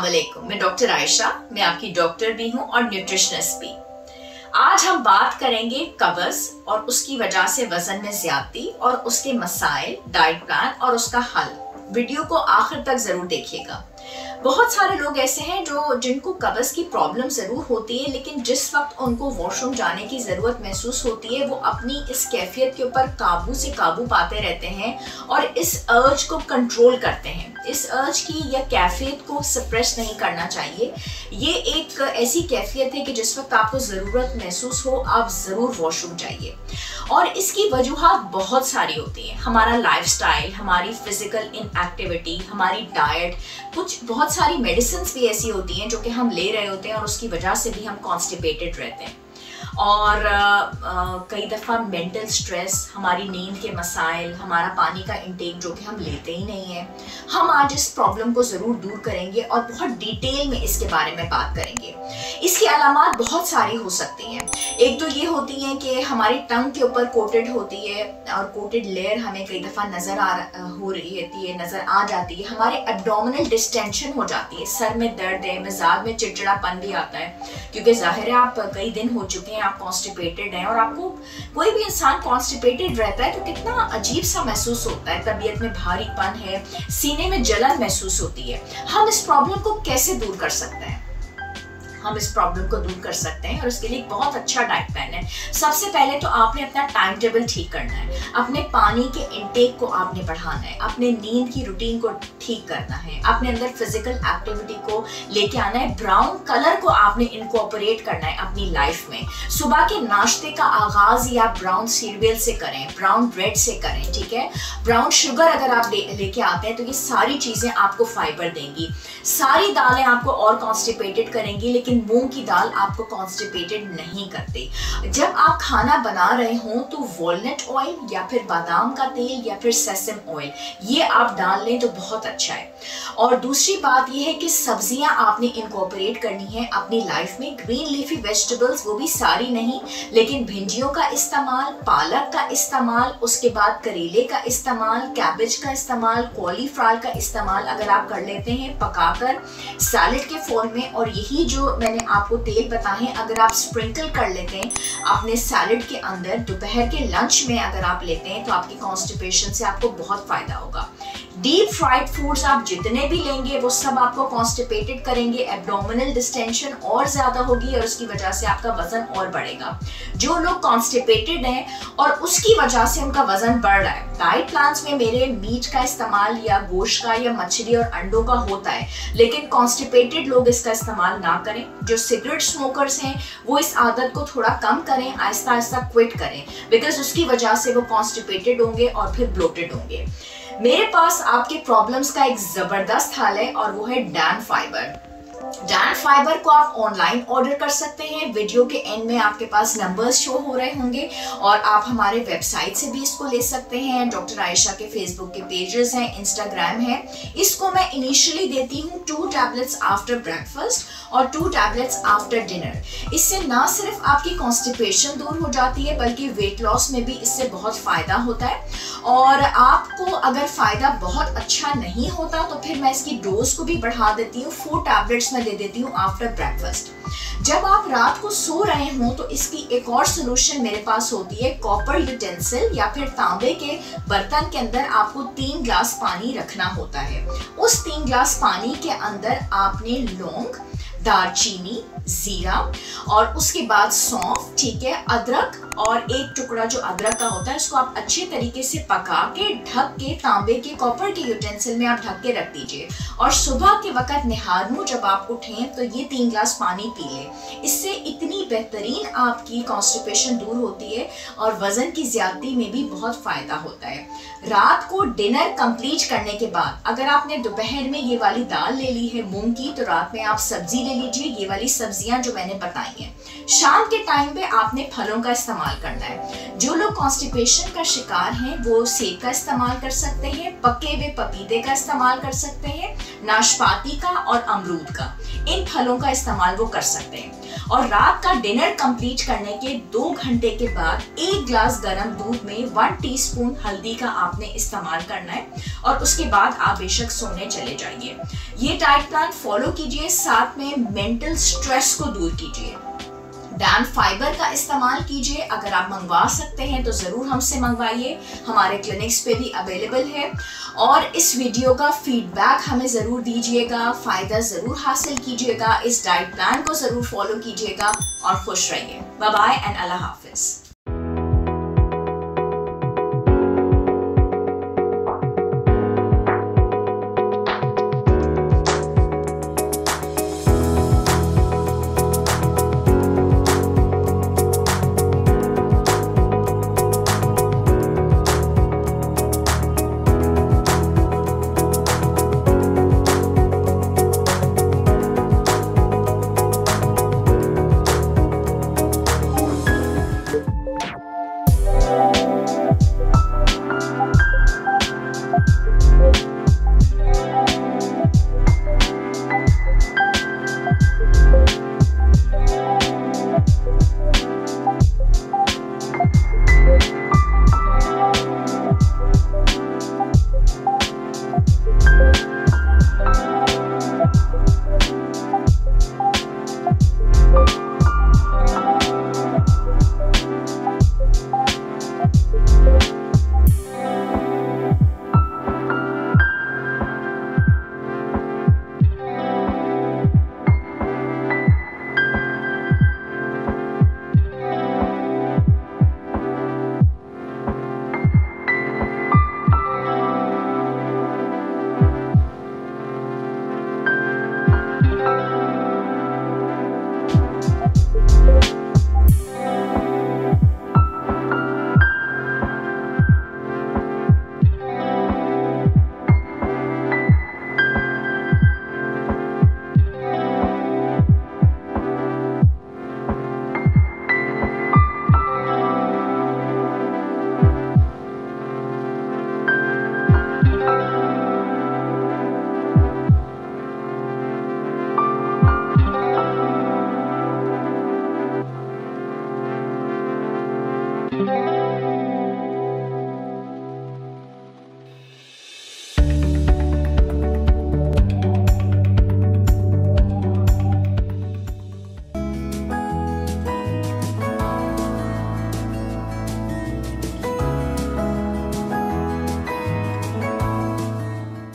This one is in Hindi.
वालेकुम मैं डॉक्टर आयशा मैं आपकी डॉक्टर भी हूँ और न्यूट्रिशनिस्ट भी। आज हम बात करेंगे कब्ज और उसकी वजह से वज़न में ज्यादती और उसके मसाइल डाइट प्लान और उसका हल। वीडियो को आखिर तक ज़रूर देखिएगा। बहुत सारे लोग ऐसे हैं जो, जिनको कब्ज की प्रॉब्लम ज़रूर होती है, लेकिन जिस वक्त उनको वॉशरूम जाने की ज़रूरत महसूस होती है, वो अपनी इस कैफियत के ऊपर काबू से काबू पाते रहते हैं और इस अर्ज़ को कंट्रोल करते हैं। इस अर्ज़ की या कैफियत को सप्रेस नहीं करना चाहिए। ये एक ऐसी कैफियत है कि जिस वक्त आपको ज़रूरत महसूस हो, आप ज़रूर वॉशरूम जाइए। और इसकी वजूहत बहुत सारी होती हैं। हमारा लाइफ हमारी फ़िज़िकल इनएक्टिविटी हमारी डाइट कुछ बहुत बहुत सारी मेडिसिन भी ऐसी होती हैं जो कि हम ले रहे होते हैं और उसकी वजह से भी हम कॉन्स्टिपेटेड रहते हैं। और कई दफ़ा मेंटल स्ट्रेस हमारी नींद के मसाइल, हमारा पानी का इंटेक जो कि हम लेते ही नहीं है, हम आज इस प्रॉब्लम को ज़रूर दूर करेंगे और बहुत डिटेल में इसके बारे में बात करेंगे। इसकी अलामत बहुत सारी हो सकती हैं। एक तो ये होती है कि हमारी टंग के ऊपर कोटेड होती है और कोटेड लेयर हमें कई दफ़ा नज़र आ हो रही रहती है, नज़र आ जाती है। हमारे एबडोमिनल डिस्टेंशन हो जाती है। सर में दर्द है मिजाज में चिड़चिड़ापन भी आता है, क्योंकि ज़ाहिर है आप कई दिन हो चुके हैं आप कॉन्स्टिपेटेड हैं और आपको कोई भी इंसान कॉन्स्टिपेटेड रहता है तो कितना अजीब सा महसूस होता है। तबीयत में भारीपन है, सीने में जलन महसूस होती है। हम इस प्रॉब्लम को कैसे दूर कर सकते हैं? हम इस प्रॉब्लम को दूर कर सकते हैं और उसके लिए बहुत अच्छा डाइट प्लान है। सबसे पहले तो आपने अपना टाइम टेबल ठीक करना है। अपने पानी के इनटेक को आपने बढ़ाना है। अपने नींद की रूटीन को ठीक करना है। अपने अंदर फ़िज़िकल एक्टिविटी को लेके आना है। ब्राउन कलर को आपने इनकोऑपरेट करना है अपनी लाइफ में। सुबह के नाश्ते का आगाज़ या ब्राउन सीरियल से करें ब्राउन ब्रेड से करें, ठीक है? ब्राउन शुगर अगर आप लेके आते हैं तो ये सारी चीज़ें आपको फाइबर देंगी। सारी दालें आपको और कॉन्स्टिपेटेड करेंगी, लेकिन लेकिन मूंग की दाल आपको कॉन्स्टिपेटेड नहीं करते। जब आप खाना बना रहे हो तो वॉलनट ऑयल या फिर बादाम का तेल या फिर सेसम ऑयल ये आप डाल लें तो बहुत अच्छा है। और दूसरी बात यह है कि सब्ज़ियाँ आपने इनकॉपरेट करनी है अपनी लाइफ में। ग्रीन लीफी वेजिटेबल्स वो भी सारी नहीं, लेकिन भिंडियों का इस्तेमाल, पालक का इस्तेमाल, उसके बाद करेले का इस्तेमाल कैबेज का इस्तेमाल कॉलीफ्लावर का इस्तेमाल अगर आप कर लेते हैं पकाकर सैलड के फॉर्म में और यही जो मैंने आपको तेल बताए अगर आप स्प्रिंकल कर लेते हैं, अपने सैलड के अंदर, दोपहर के लंच में अगर आप लेते हैं तो आपकी कॉन्स्टिपेशन से आपको बहुत फ़ायदा होगा। डीप फ्राइड फूड्स आप जितने भी लेंगे, वो सब आपको कॉन्स्टिपेटेड करेंगे एब्डोमिनल डिस्टेंशन और ज़्यादा होगी और उसकी वजह से आपका वज़न और बढ़ेगा। जो लोग कॉन्स्टिपेटेड हैं और उसकी वजह से उनका वज़न बढ़ रहा है डाइट प्लान्स में मेरे मीट का इस्तेमाल या गोश्त का या मछली और अंडों का होता है, लेकिन कॉन्स्टिपेटेड लोग इसका इस्तेमाल ना करें। जो सिगरेट स्मोकर्स हैं, वो इस आदत को थोड़ा कम करें आहिस्ता आहिस्ता क्विट करें बिकॉज़ उसकी वजह से वो कॉन्स्टिपेटेड होंगे और फिर ब्लोटेड होंगे। मेरे पास आपके प्रॉब्लम्स का एक ज़बरदस्त हल है और वो है डैन फाइबर। डैन फाइबर को आप ऑनलाइन ऑर्डर कर सकते हैं। वीडियो के एंड में आपके पास नंबर्स शो हो रहे होंगे और आप हमारे वेबसाइट से भी इसको ले सकते हैं। डॉक्टर आयशा के फेसबुक के पेजेस हैं इंस्टाग्राम है। इसको मैं इनिशियली देती हूँ टू टैबलेट्स आफ्टर ब्रेकफास्ट और टू टैबलेट्स आफ्टर डिनर इससे ना सिर्फ़ आपकी कॉन्स्टिपेशन दूर हो जाती है, बल्कि वेट लॉस में भी इससे बहुत फ़ायदा होता है। और आपको अगर फ़ायदा बहुत अच्छा नहीं होता तो फिर मैं इसकी डोज को भी बढ़ा देती हूँ। फोर टैबलेट्स में दे देती हूँ आफ्टर ब्रेकफास्ट जब आप रात को सो रहे हो तो इसकी एक और सोल्यूशन मेरे पास होती है कॉपर यूटेंसिल या फिर तांबे के बर्तन के अंदर आपको तीन ग्लास पानी रखना होता है। उस तीन ग्लास पानी के अंदर आपने लौंग, दालचीनी, जीरा और उसके बाद सौंफ, ठीक है, अदरक और एक टुकड़ा जो अदरक का होता है, उसको आप अच्छे तरीके से पका के, ढक के, तांबे के कॉपर के यूटेंसिल में आप ढक के रख दीजिए। और सुबह के वक्त निहार जब आप उठें तो ये तीन ग्लास पानी पी लें। इससे इतनी बेहतरीन आपकी कॉन्स्टिपेशन दूर होती है और वज़न की ज्यादती में भी बहुत फ़ायदा होता है। रात को डिनर कंप्लीट करने के बाद, अगर आपने दोपहर में ये वाली दाल ले ली है मूंग की तो रात में आप सब्ज़ी ले लीजिए। ये वाली सब्ज़ियाँ जो मैंने बताई हैं। शाम के टाइम पे आपने फलों का इस्तेमाल करना है। जो लोग कॉन्स्टिपेशन का शिकार हैं, वो सेब का इस्तेमाल कर सकते हैं, पके हुए पपीते का इस्तेमाल कर सकते हैं, नाशपाती का और अमरूद का। इन फलों का इस्तेमाल वो कर सकते हैं। और रात का डिनर कंप्लीट करने के दो घंटे के बाद एक ग्लास गर्म दूध में वन टीस्पून हल्दी का आपने इस्तेमाल करना है और उसके बाद आप बेशक सोने चले जाइए। ये डाइट प्लान फॉलो कीजिए, साथ में मेंटल स्ट्रेस को दूर कीजिए। डैम फाइबर का इस्तेमाल कीजिए। अगर आप मंगवा सकते हैं तो ज़रूर हमसे मंगवाइए। हमारे क्लिनिक्स पे भी अवेलेबल है। और इस वीडियो का फीडबैक हमें ज़रूर दीजिएगा। फ़ायदा ज़रूर हासिल कीजिएगा। इस डाइट प्लान को ज़रूर फॉलो कीजिएगा। और खुश रहिए। बाय एंड अल्लाह हाफिज़